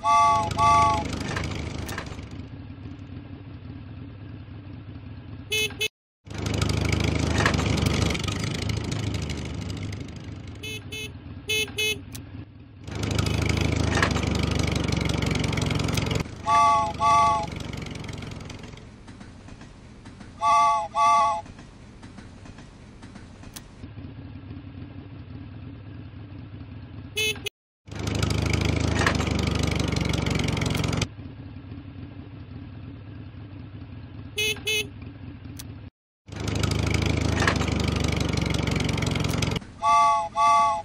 猫猫 wow, wow.